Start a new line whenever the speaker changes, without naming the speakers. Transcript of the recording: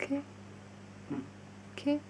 Okay. Hmm. Okay.